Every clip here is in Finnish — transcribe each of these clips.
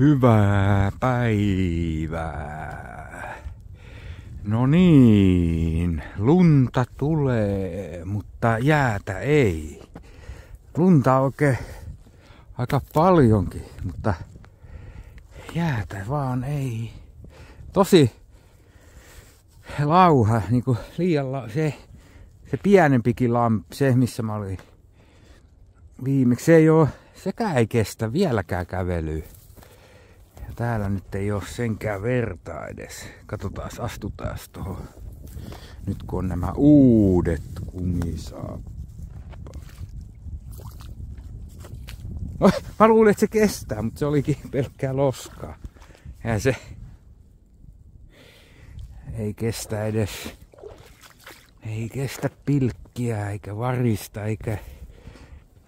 Hyvää päivää. No niin, lunta tulee, mutta jäätä ei. Lunta oikein aika paljonkin, mutta jäätä vaan ei. Tosi lauha, niin kuin liian la- se, se pienempikin lampi, se missä mä olin viimeksi, se ei oo, sekään ei kestä vieläkään kävelyä. Täällä nyt ei oo senkään vertaa edes. Katsotaan, astutaan tuohon. Nyt kun on nämä uudet kumisaappaat. No, mä luulin, että se kestää, mutta se olikin pelkkää loskaa. Ja se ei kestä edes, ei kestä pilkkiä eikä varista eikä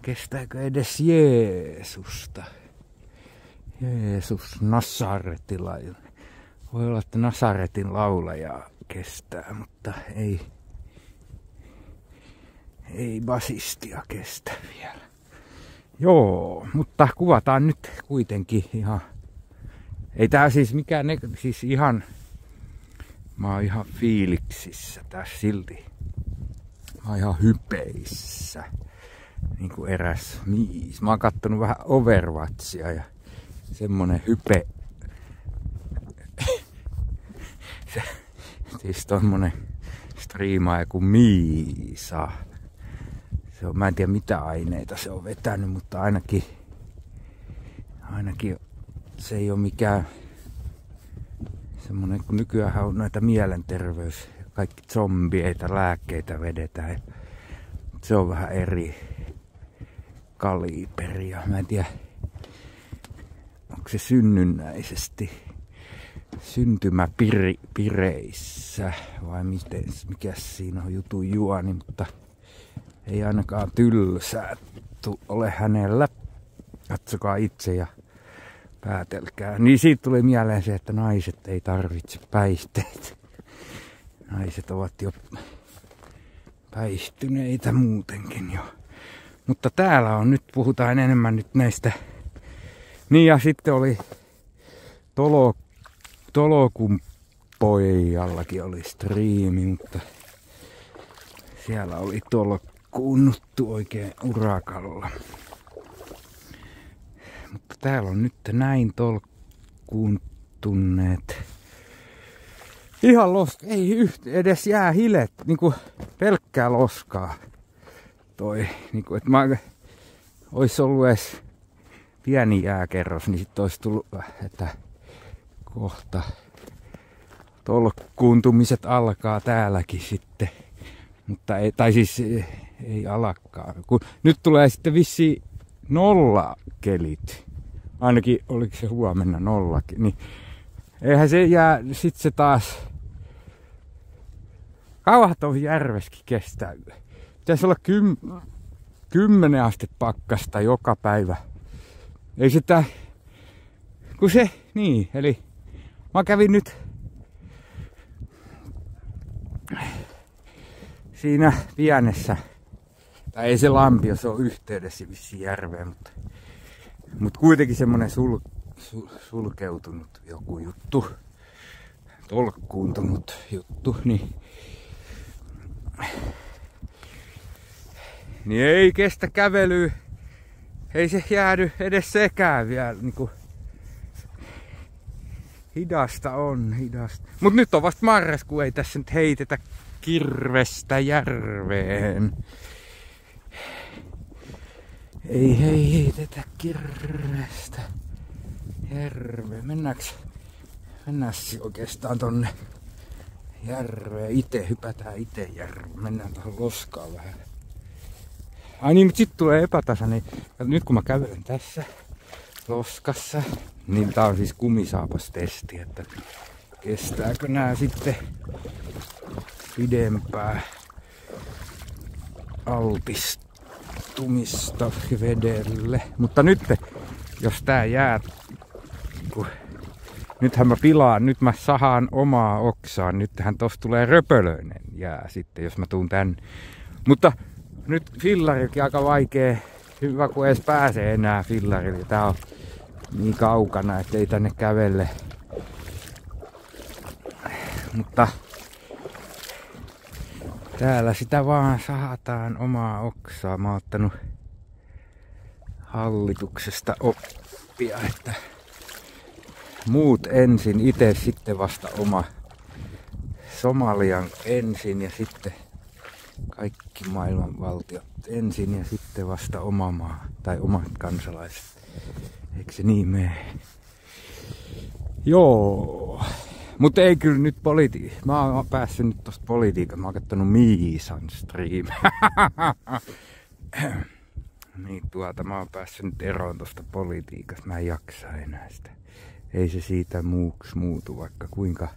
kestääkö edes Jeesusta. Jeesus Nasaretilainen. Voi olla, että Nasaretin laulaja kestää, mutta ei, ei basistia kestä vielä. Joo, mutta kuvataan nyt kuitenkin ihan... Ei tää siis mikään, ne, siis ihan... Mä oon ihan fiiliksissä tässä silti. Mä oon ihan hypeissä. Niin kuin eräs mies. Mä oon kattonut vähän Overwatchia ja semmonen hype... Se, siis tommonen striimaaja kuin Miisa. Se on, mä en tiedä mitä aineita se on vetänyt, mutta ainakin, ainakin se ei ole mikään semmonen, kun nykyään on näitä mielenterveys, kaikki zombieita, lääkkeitä vedetään. Se on vähän eri kaliberia. Mä en tiedä, onko se synnynnäisesti syntymäpireissä vai miten, mikä siinä on jutun juoni, mutta ei ainakaan tylsää ole hänellä. Katsokaa itse ja päätelkää. Niin siitä tuli mieleen se, että naiset ei tarvitse päihteitä. Naiset ovat jo päihtyneitä muutenkin jo. Mutta täällä on nyt, puhutaan enemmän nyt näistä. Niin ja sitten oli Tolo, Tolokun pojallakin oli striimi, mutta siellä oli tolkkuunnuttu oikein urakalla. Mutta täällä on nyt näin tolkkuuntuneet. Ihan loska, ei yht, edes jää hilet, niinku pelkkää loskaa. Toi, niinku, että mä ois ollut edes pieni jääkerros, niin sit olisi tullut, että kohta tolkkuuntumiset alkaa täälläkin sitten. Mutta ei, tai siis ei alakkaan. Kun nyt tulee sitten vissi nolla kelit. Ainakin oliko se huomenna nollakin. Niin eihän se jää, sit se taas... Kauan tuohon järveskin kestää. Pitäisi olla kym, kymmenen astetta pakkasta joka päivä. Ei sitä... Kun se, niin, eli mä kävin nyt siinä pienessä, tai ei se lampio, se on yhteydessä vissiin järveen, mutta, mutta kuitenkin semmonen sul, sul, sulkeutunut joku juttu, tolkkuuntunut juttu, niin, niin ei kestä kävelyä, ei se jäädy edes sekään vielä, niin kuin, hidasta on, hidasta. Mut nyt on vasta marraskuu, ei tässä nyt heitetä kirvestä järveen. Ei heitetä kirvestä järveen. Mennäänkö, mennään oikeastaan tonne järveen itse, hypätään itse järveen. Mennään tuohon loskaan vähän. Ai niin, mutta sitten tulee epätasainen. Nyt kun mä kävelen tässä loskassa, niin tää on siis kumisaapastesti, että kestääkö nää sitten pidempää altistumista vedelle. Mutta nyt, jos tää jää, kun nythän mä pilaan, nyt mä sahaan omaa oksaa, nythän tosta tulee röpölöinen jää sitten, jos mä tuun tän. Mutta nyt fillarikin aika vaikea, hyvä kun edes pääsee enää fillarille. Tää on niin kaukana, ettei tänne kävelle. Mutta täällä sitä vaan sahataan omaa oksaa. Mä oon ottanut hallituksesta oppia, että muut ensin, itse sitten vasta oma Somalian ensin ja sitten kaikki maailman valtiot ensin ja sitten vasta oma maa tai omat kansalaiset. Eikö se niin mene? Joo. Mutta ei kyllä nyt politi... Mä oon päässyt nyt tosta politiikasta. Mä oon kattonut Miisan stream. niin tuota, mä oon päässyt nyt eroon tosta politiikasta. Mä en jaksa enää sitä. Ei se siitä muuks muutu, vaikka kuinka